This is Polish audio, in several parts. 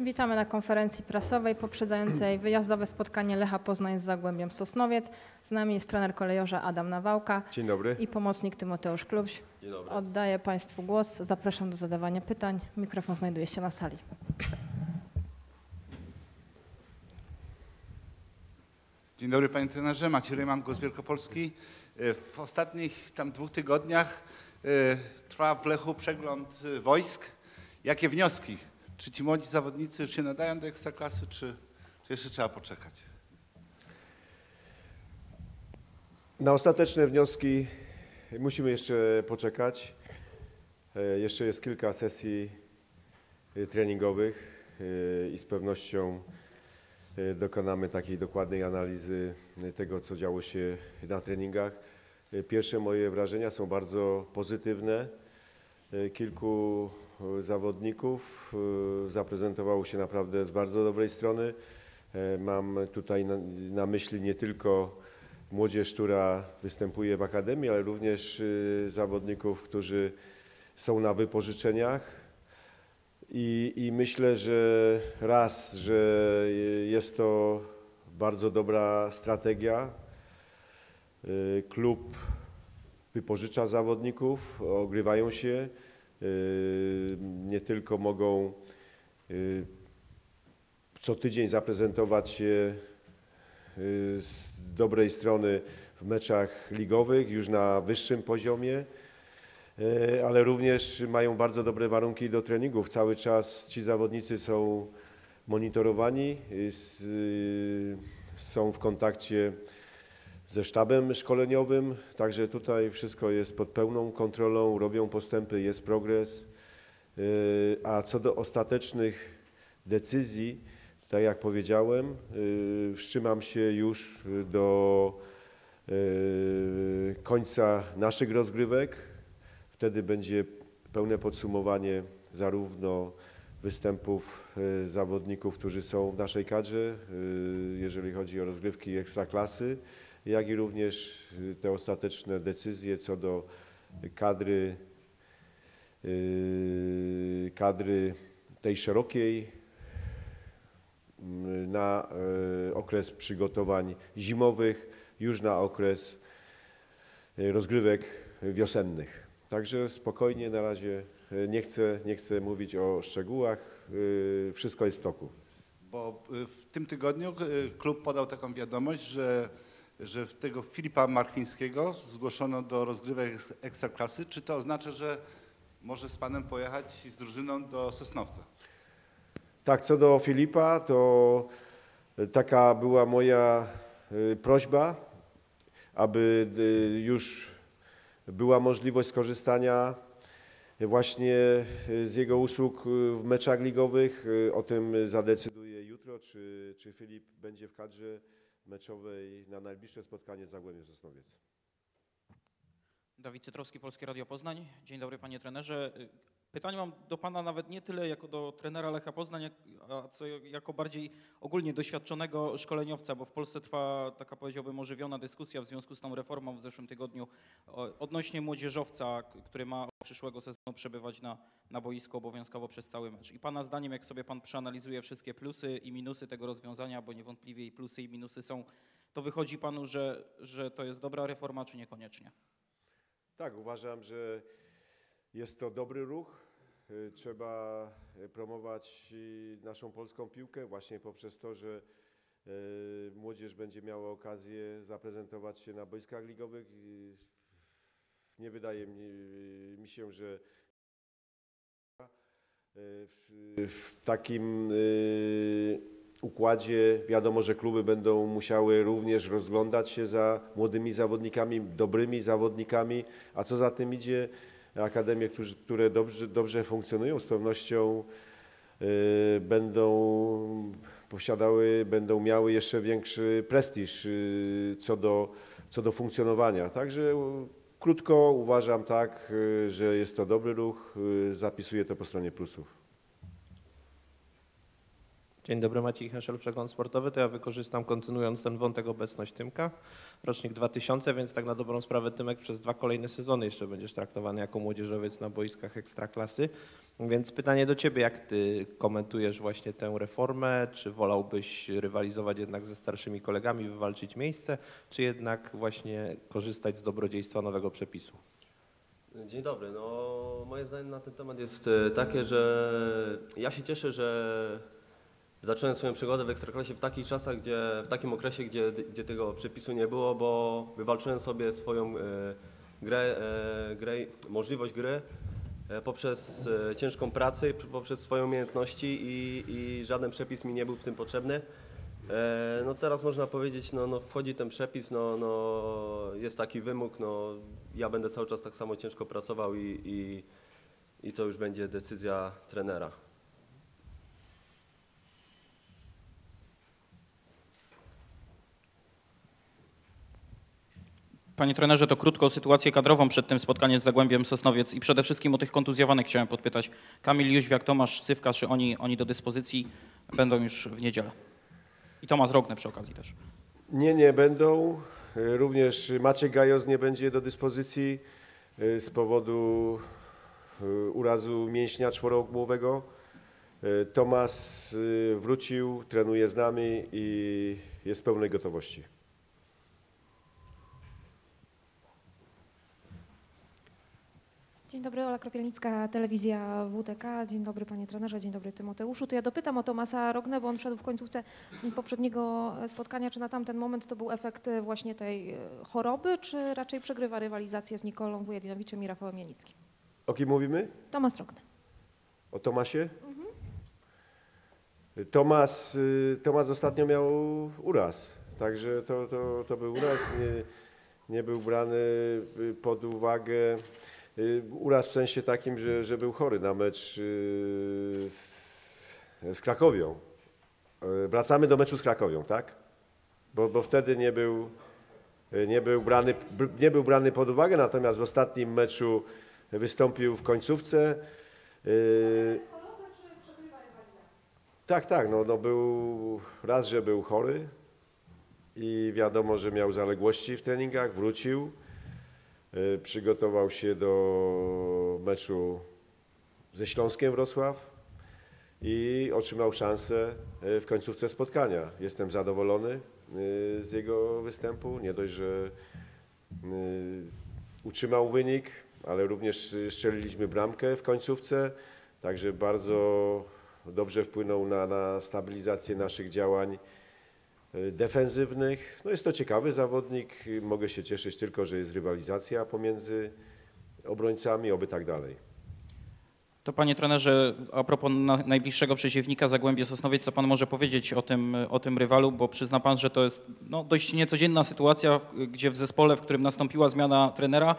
Witamy na konferencji prasowej poprzedzającej wyjazdowe spotkanie Lecha Poznań z Zagłębiem Sosnowiec. Z nami jest trener kolejorza Adam Nawałka Dzień dobry. i pomocnik Tymoteusz Klubś. Dzień dobry. Oddaję Państwu głos. Zapraszam do zadawania pytań. Mikrofon znajduje się na sali. Dzień dobry panie trenerze, Maciej Ryman, Głos Wielkopolski. E, W ostatnich tam dwóch tygodniach e, trwa w Lechu przegląd e, wojsk. Jakie wnioski? Czy ci młodzi zawodnicy już się nadają do ekstraklasy, czy, czy jeszcze trzeba poczekać? Na ostateczne wnioski musimy jeszcze poczekać. E, Jeszcze jest kilka sesji e, treningowych e, i z pewnością dokonamy takiej dokładnej analizy tego, co działo się na treningach. Pierwsze moje wrażenia są bardzo pozytywne. E, Kilku e, zawodników e, zaprezentowało się naprawdę z bardzo dobrej strony. Mam tutaj na, na myśli nie tylko młodzież, która występuje w akademii, ale również zawodników, którzy są na wypożyczeniach. I, I myślę, że raz, że jest to bardzo dobra strategia. Klub wypożycza zawodników, ogrywają się. Y, Nie tylko mogą y, co tydzień zaprezentować się y, z dobrej strony w meczach ligowych, już na wyższym poziomie, ale również mają bardzo dobre warunki do treningów. Cały czas ci zawodnicy są monitorowani, są w kontakcie ze sztabem szkoleniowym, także tutaj wszystko jest pod pełną kontrolą, robią postępy, jest progres. Y, A co do ostatecznych decyzji, tak jak powiedziałem, y, wstrzymam się już do y, końca naszych rozgrywek. Wtedy będzie pełne podsumowanie zarówno występów zawodników, którzy są w naszej kadrze, jeżeli chodzi o rozgrywki ekstraklasy, jak i również y, te ostateczne decyzje co do kadry, y, kadry tej szerokiej, m, na e, okres przygotowań zimowych, już na okres rozgrywek wiosennych. Także spokojnie na razie nie chcę, nie chcę mówić o szczegółach, wszystko jest w toku. Bo y, w tym tygodniu y, klub podał taką wiadomość, że, że tego Filipa Marchińskiego zgłoszono do rozgrywek eks- ekstraklasy. Czy to oznacza, że może z panem pojechać z drużyną do Sosnowca? Tak, co do Filipa, to taka była moja y, prośba, aby y, już była możliwość skorzystania właśnie z jego usług w meczach ligowych. O tym zadecyduje jutro, czy, czy Filip będzie w kadrze meczowej na najbliższe spotkanie z Zagłębiem Sosnowiec. Dawid Cytrowski, Polskie Radio Poznań. Dzień dobry panie trenerze. Pytanie mam do pana nawet nie tyle jako do trenera Lecha Poznań, a co jako bardziej ogólnie doświadczonego szkoleniowca, bo w Polsce trwa taka powiedziałbym ożywiona dyskusja w związku z tą reformą w zeszłym tygodniu odnośnie młodzieżowca, który ma przyszłego sezonu przebywać na, na boisku obowiązkowo przez cały mecz. I pana zdaniem, jak sobie pan przeanalizuje wszystkie plusy i minusy tego rozwiązania, bo niewątpliwie i plusy i minusy są, to wychodzi panu, że, że to jest dobra reforma, czy niekoniecznie? Tak, uważam, że jest to dobry ruch. Y, Trzeba y, promować naszą polską piłkę właśnie poprzez to, że y, młodzież będzie miała okazję zaprezentować się na boiskach ligowych. Nie wydaje mi, się, że w, takim układzie wiadomo, że kluby będą musiały również rozglądać się za młodymi zawodnikami, dobrymi zawodnikami, a co za tym idzie, akademie, którzy, które dobrze, dobrze funkcjonują, z pewnością y, będą posiadały, będą miały jeszcze większy prestiż y, co do, co do funkcjonowania. Także krótko uważam tak, y, że jest to dobry ruch, zapisuję to po stronie plusów. Dzień dobry, Maciej Heszel, Przegląd Sportowy. To ja wykorzystam, kontynuując ten wątek, obecność Tymka. Rocznik 2000, więc tak na dobrą sprawę Tymek przez dwa kolejne sezony jeszcze będziesz traktowany jako młodzieżowiec na boiskach Ekstraklasy. Więc pytanie do Ciebie, jak Ty komentujesz właśnie tę reformę? Czy wolałbyś rywalizować jednak ze starszymi kolegami, wywalczyć miejsce, czy jednak właśnie korzystać z dobrodziejstwa nowego przepisu? Dzień dobry. No, moje zdanie na ten temat jest e, takie, że ja się cieszę, że zacząłem swoją przygodę w Ekstraklasie w takich czasach, gdzie, w takim okresie, gdzie, gdzie tego przepisu nie było, bo wywalczyłem sobie swoją e, grę, e, grę, możliwość gry e, poprzez e, ciężką pracę poprzez swoje umiejętności i, i żaden przepis mi nie był w tym potrzebny. E, No teraz można powiedzieć, no, no wchodzi ten przepis, no, no jest taki wymóg, no ja będę cały czas tak samo ciężko pracował i, i, i to już będzie decyzja trenera. Panie trenerze, to krótko o sytuację kadrową przed tym spotkaniem z Zagłębiem Sosnowiec i przede wszystkim o tych kontuzjowanych chciałem podpytać. Kamil Jóźwiak, Tomasz Cywka, czy oni, oni do dyspozycji będą już w niedzielę? I Tomasz Rogne przy okazji też. Nie, nie będą. Również Maciek Gajos nie będzie do dyspozycji e, z powodu e, urazu mięśnia czworogłowego. E, Tomas wrócił, trenuje z nami i jest w pełnej gotowości. Dzień dobry, Ola Kropielnicka, telewizja WTK. Dzień dobry panie trenerze, dzień dobry Tymoteuszu. To ja dopytam o Tomasa Rognę, bo on wszedł w końcówce poprzedniego spotkania. Czy na tamten moment to był efekt właśnie tej e, choroby, czy raczej przegrywa rywalizację z Nikolą Wujedinowiczem i Rafałem Janickim? O kim mówimy? Tomas Rogny. O Tomasie? Tomas, y, Tomas ostatnio miał uraz, także to, to, to był uraz, nie, nie był brany y, pod uwagę. Y, Uraz w sensie takim, że, że był chory na mecz y, z, z Krakowią. Y, Wracamy do meczu z Krakowią, tak? Bo, bo wtedy nie był, nie, był brany, br- nie był brany pod uwagę, natomiast w ostatnim meczu wystąpił w końcówce. Tak, tak. No, no był raz, że był chory i wiadomo, że miał zaległości w treningach, wrócił, przygotował się do meczu ze Śląskiem Wrocław i otrzymał szansę y, w końcówce spotkania. Jestem zadowolony y, z jego występu. Nie dość, że utrzymał wynik, ale również strzeliliśmy bramkę w końcówce, także bardzo dobrze wpłynął na, na stabilizację naszych działań defensywnych. No jest to ciekawy zawodnik, y, mogę się cieszyć tylko, że jest rywalizacja pomiędzy obrońcami, oby tak dalej. To panie trenerze, a propos na, najbliższego przeciwnika Zagłębie Sosnowiec, co pan może powiedzieć o tym, o tym rywalu, bo przyzna pan, że to jest no, dość niecodzienna sytuacja, gdzie w zespole, w którym nastąpiła zmiana trenera,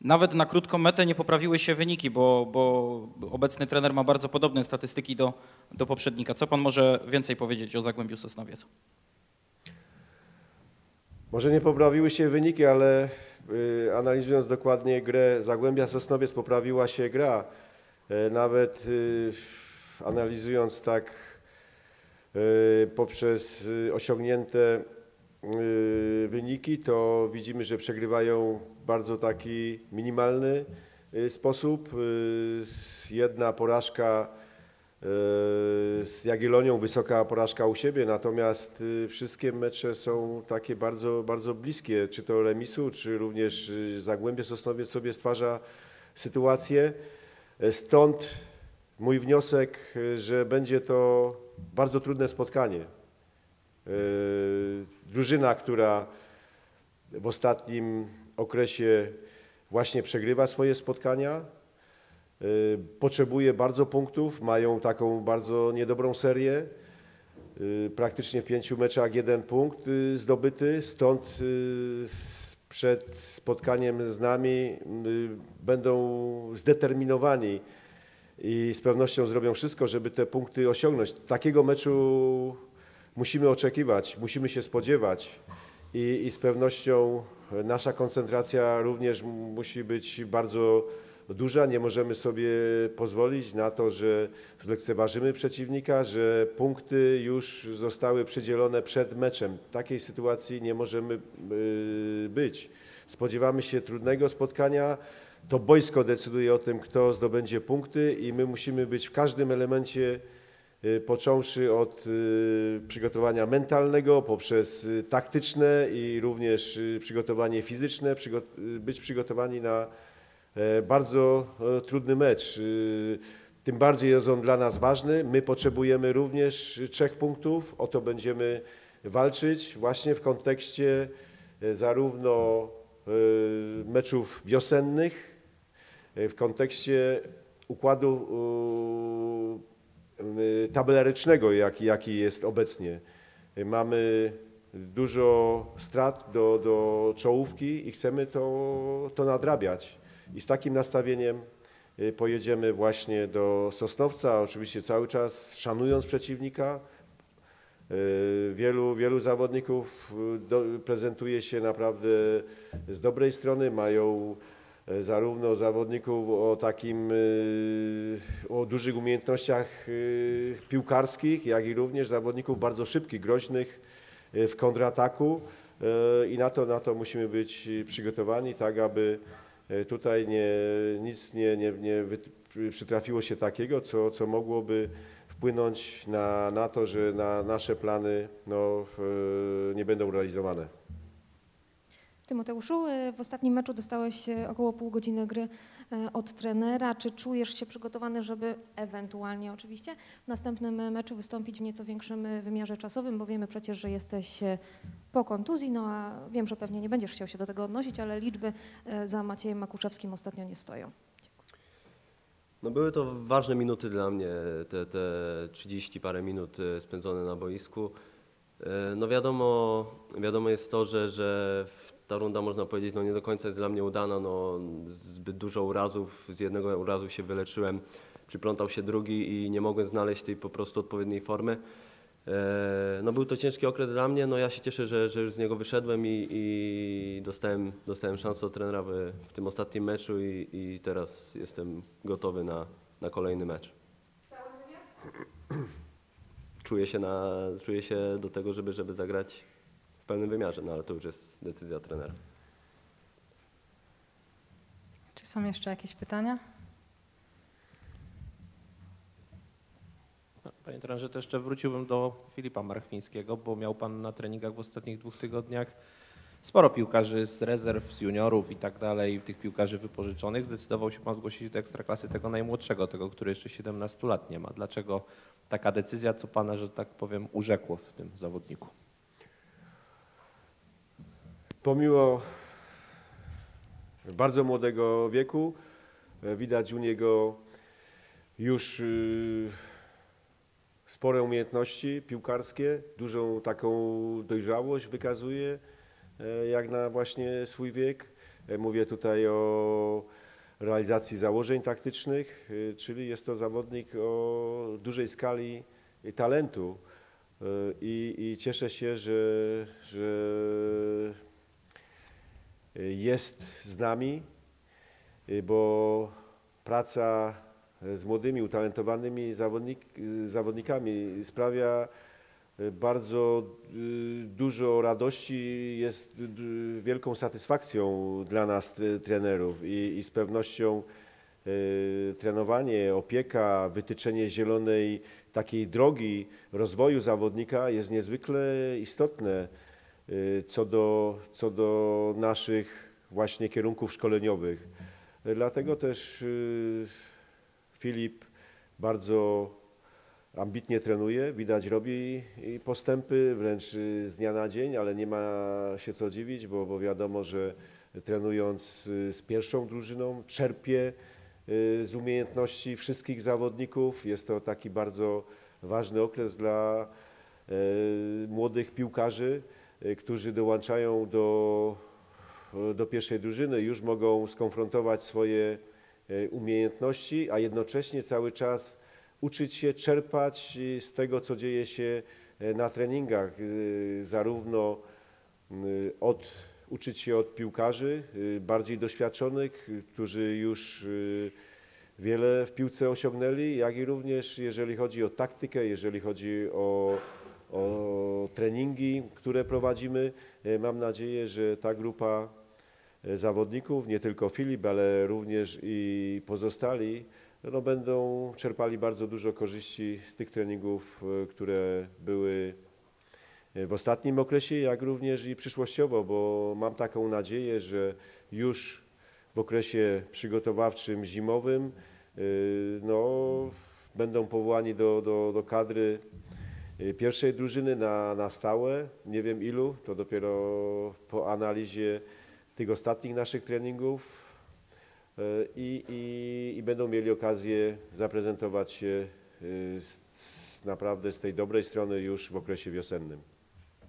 nawet na krótką metę nie poprawiły się wyniki, bo, bo obecny trener ma bardzo podobne statystyki do, do poprzednika. Co pan może więcej powiedzieć o Zagłębiu Sosnowiec? Może nie poprawiły się wyniki, ale y, analizując dokładnie grę Zagłębia Sosnowiec poprawiła się gra. E, Nawet y, analizując tak y, poprzez osiągnięte wyniki, to widzimy, że przegrywają bardzo taki minimalny sposób. Jedna porażka z Jagiellonią, wysoka porażka u siebie, natomiast y, wszystkie mecze są takie bardzo, bardzo bliskie, czy to remisu, czy również y, Zagłębie Sosnowiec sobie stwarza sytuację. E, Stąd mój wniosek, y, że będzie to bardzo trudne spotkanie. Y, Drużyna, która w ostatnim okresie właśnie przegrywa swoje spotkania, y, potrzebuje bardzo punktów, mają taką bardzo niedobrą serię. Y, Praktycznie w pięciu meczach jeden punkt y, zdobyty, stąd y, przed spotkaniem z nami y, będą zdeterminowani i z pewnością zrobią wszystko, żeby te punkty osiągnąć. Takiego meczu musimy oczekiwać, musimy się spodziewać i, i z pewnością nasza koncentracja również musi być bardzo duża. Nie możemy sobie pozwolić na to, że zlekceważymy przeciwnika, że punkty już zostały przydzielone przed meczem. Takiej sytuacji nie możemy y, być. Spodziewamy się trudnego spotkania. to boisko decyduje o tym, kto zdobędzie punkty i my musimy być w każdym elemencie, y, począwszy od y, przygotowania mentalnego, poprzez taktyczne i również przygotowanie fizyczne, być przygotowani na bardzo e, trudny mecz. Y, Tym bardziej jest on dla nas ważny. My potrzebujemy również trzech punktów. O to będziemy walczyć właśnie w kontekście e, zarówno e, meczów wiosennych, e, w kontekście układu e, tabelarycznego, jaki, jaki jest obecnie. E, Mamy dużo strat do, do czołówki i chcemy to, to nadrabiać. I z takim nastawieniem y, pojedziemy właśnie do Sosnowca, oczywiście cały czas szanując przeciwnika. Y, Wielu, wielu zawodników y, do, prezentuje się naprawdę z dobrej strony, mają zarówno zawodników o takim, o dużych umiejętnościach piłkarskich, jak i również zawodników bardzo szybkich, groźnych w kontrataku i na to, na to musimy być przygotowani, tak aby tutaj nie, nic nie, nie, nie przytrafiło się takiego, co, co mogłoby wpłynąć na, na to, że na nasze plany no, w- nie będą realizowane. Tymoteuszu, y, w ostatnim meczu dostałeś około pół godziny gry od trenera. Czy czujesz się przygotowany, żeby ewentualnie oczywiście w następnym meczu wystąpić w nieco większym y, wymiarze czasowym, bo wiemy przecież, że jesteś y, po kontuzji, no a wiem, że pewnie nie będziesz chciał się do tego odnosić, ale liczby za Maciejem Makuszewskim ostatnio nie stoją. No były to ważne minuty dla mnie, te, te 30 parę minut e, spędzone na boisku. E, No wiadomo, wiadomo jest to, że, że ta runda można powiedzieć no nie do końca jest dla mnie udana, no zbyt dużo urazów, z jednego urazu się wyleczyłem, przyplątał się drugi i nie mogłem znaleźć tej po prostu odpowiedniej formy. E, No był to ciężki okres dla mnie, no ja się cieszę, że, że już z niego wyszedłem i, i dostałem, dostałem szansę od trenera w, w tym ostatnim meczu i, i teraz jestem gotowy na, na kolejny mecz. Czuję się, na, czuję się do tego, żeby, żeby zagrać pełnym wymiarze, no ale to już jest decyzja trenera. Czy są jeszcze jakieś pytania? No, Panie trenerze, to jeszcze wróciłbym do Filipa Marchwińskiego, bo miał pan na treningach w ostatnich dwóch tygodniach sporo piłkarzy z rezerw, z juniorów i tak dalej, tych piłkarzy wypożyczonych. Zdecydował się pan zgłosić do ekstraklasy tego najmłodszego, tego, który jeszcze 17 lat nie ma. Dlaczego taka decyzja, co pana, że tak powiem, urzekło w tym zawodniku? Pomimo bardzo młodego wieku, e, widać u niego już y, spore umiejętności piłkarskie, dużą taką dojrzałość wykazuje, e, jak na właśnie swój wiek. E, Mówię tutaj o realizacji założeń taktycznych, czyli jest to zawodnik o dużej skali talentu. E, I, i cieszę się, że, że jest z nami, y, bo praca z młodymi, utalentowanymi zawodnik, y, zawodnikami sprawia y, bardzo dużo radości, jest wielką satysfakcją dla nas tre- trenerów i, i z pewnością trenowanie, opieka, wytyczenie zielonej takiej drogi rozwoju zawodnika jest niezwykle istotne co do, co do naszych właśnie kierunków szkoleniowych. Y, Dlatego też y, Filip bardzo ambitnie trenuje, widać robi postępy wręcz y, z dnia na dzień, ale nie ma się co dziwić, bo, bo wiadomo, że trenując y, z pierwszą drużyną czerpie y, z umiejętności wszystkich zawodników. Jest to taki bardzo ważny okres dla młodych piłkarzy, którzy dołączają do, do pierwszej drużyny, już mogą skonfrontować swoje e, umiejętności, a jednocześnie cały czas uczyć się czerpać z tego, co dzieje się na treningach, zarówno y, od, uczyć się od piłkarzy y, bardziej doświadczonych, y, którzy już y, wiele w piłce osiągnęli, jak i również jeżeli chodzi o taktykę, jeżeli chodzi o, o treningi, które prowadzimy. E, Mam nadzieję, że ta grupa e, zawodników, nie tylko Filip, ale również i pozostali, no będą czerpali bardzo dużo korzyści z tych treningów, e, które były w ostatnim okresie, jak również i przyszłościowo, bo mam taką nadzieję, że już w okresie przygotowawczym zimowym no, będą powołani do, do, do kadry pierwszej drużyny na, na stałe. Nie wiem ilu, to dopiero po analizie tych ostatnich naszych treningów y, i, i, i będą mieli okazję zaprezentować się y, z, z naprawdę z tej dobrej strony już w okresie wiosennym.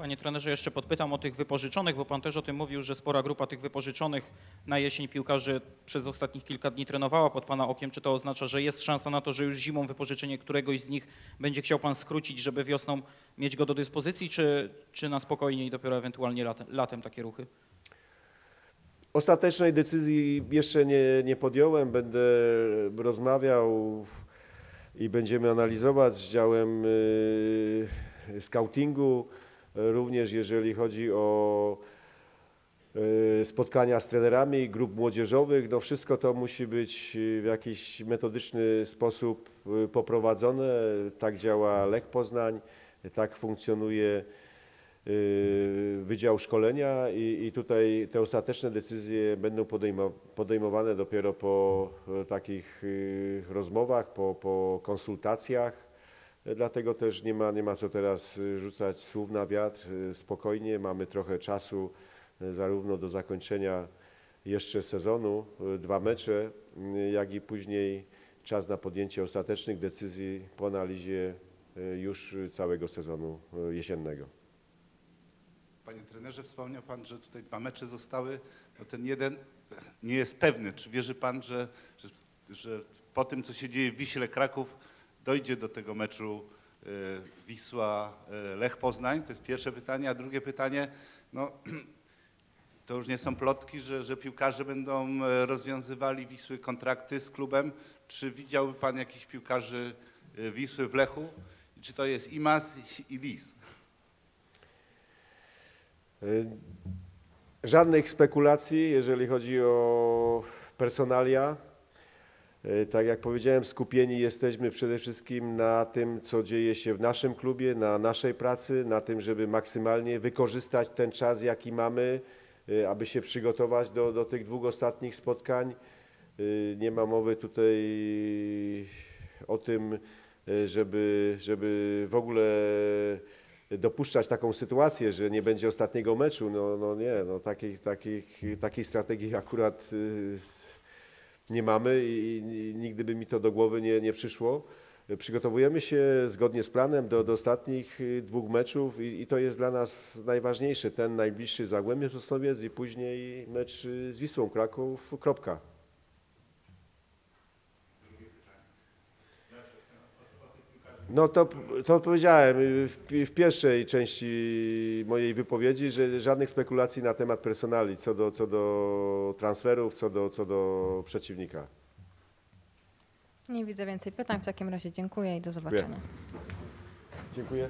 Panie trenerze, jeszcze podpytam o tych wypożyczonych, bo pan też o tym mówił, że spora grupa tych wypożyczonych na jesień piłkarzy przez ostatnich kilka dni trenowała pod pana okiem. Czy to oznacza, że jest szansa na to, że już zimą wypożyczenie któregoś z nich będzie chciał pan skrócić, żeby wiosną mieć go do dyspozycji, czy, czy na spokojnie i dopiero ewentualnie latem, latem takie ruchy? Ostatecznej decyzji jeszcze nie, nie podjąłem. Będę rozmawiał i będziemy analizować z działem y, scoutingu. Również jeżeli chodzi o y, spotkania z trenerami grup młodzieżowych, no wszystko to musi być w jakiś metodyczny sposób y, poprowadzone. Tak działa Lech Poznań, tak funkcjonuje y, Wydział Szkolenia i, i tutaj te ostateczne decyzje będą podejmo, podejmowane dopiero po takich y, rozmowach, po, po konsultacjach. Dlatego też nie ma, nie ma co teraz y, rzucać słów na wiatr. Y, Spokojnie, mamy trochę czasu y, zarówno do zakończenia jeszcze sezonu, dwa mecze, jak i później czas na podjęcie ostatecznych decyzji po analizie już całego sezonu jesiennego. Panie trenerze, wspomniał Pan, że tutaj dwa mecze zostały. No ten jeden nie jest pewny. Czy wierzy Pan, że, że, że po tym, co się dzieje w Wiśle Kraków, dojdzie do tego meczu e, Wisła e, Poznań? To jest pierwsze pytanie. A drugie pytanie, no, to już nie są plotki, że, że piłkarze będą e, rozwiązywali Wisły kontrakty z klubem. Czy widziałby Pan jakichś piłkarzy Wisły w Lechu? Czy to jest Imas i Lis? Żadnych spekulacji, jeżeli chodzi o personalia. Y, Tak jak powiedziałem, skupieni jesteśmy przede wszystkim na tym, co dzieje się w naszym klubie, na naszej pracy, na tym, żeby maksymalnie wykorzystać ten czas, jaki mamy, y, aby się przygotować do, do tych dwóch ostatnich spotkań. Y, Nie ma mowy tutaj o tym, żeby, żeby w ogóle dopuszczać taką sytuację, że nie będzie ostatniego meczu. No, no nie, no takiej, takiej, takiej strategii akurat nie mamy i, i nigdy by mi to do głowy nie, nie przyszło. Przygotowujemy się zgodnie z planem do, do ostatnich y, dwóch meczów i, i to jest dla nas najważniejsze. Ten najbliższy z Zagłębiem Sosnowiec i później mecz y, z Wisłą Kraków, kropka. No to, to powiedziałem y, w, w pierwszej części mojej wypowiedzi, że żadnych spekulacji na temat personali, co do, co do transferów, co do, co do przeciwnika. Nie widzę więcej pytań, w takim razie dziękuję i do zobaczenia. Dziękuję.